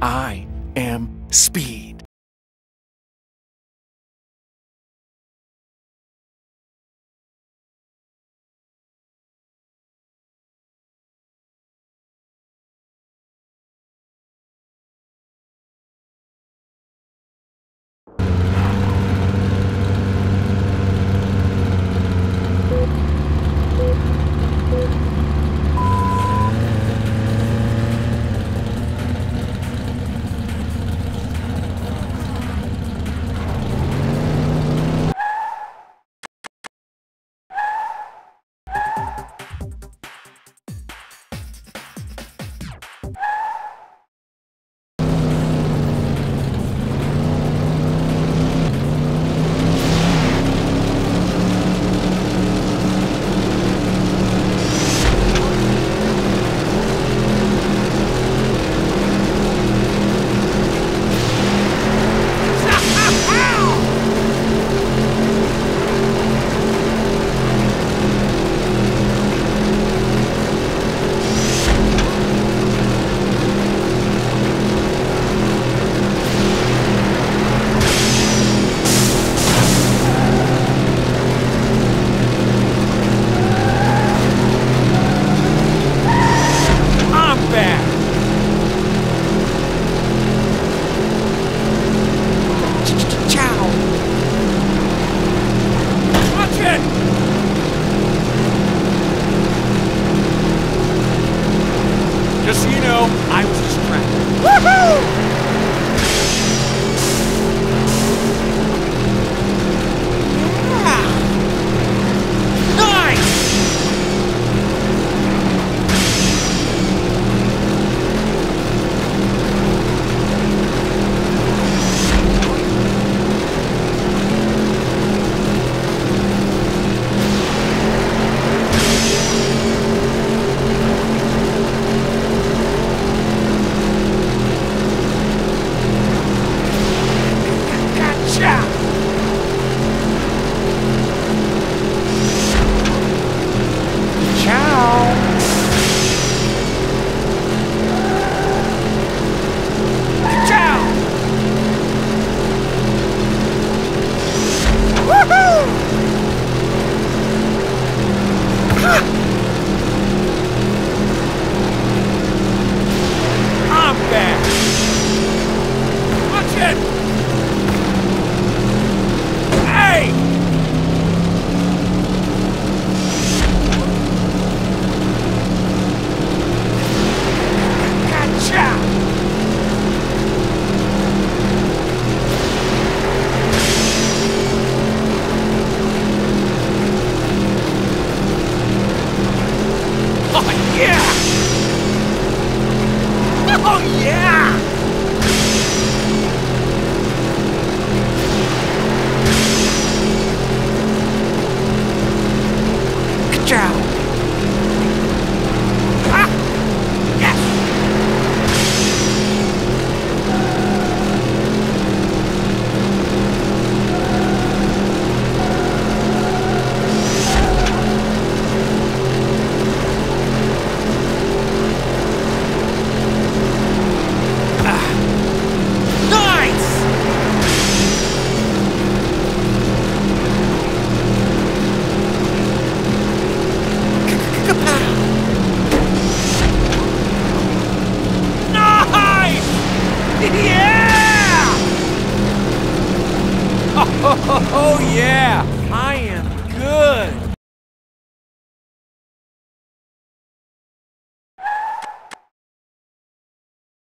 I am speed. Oh, yeah!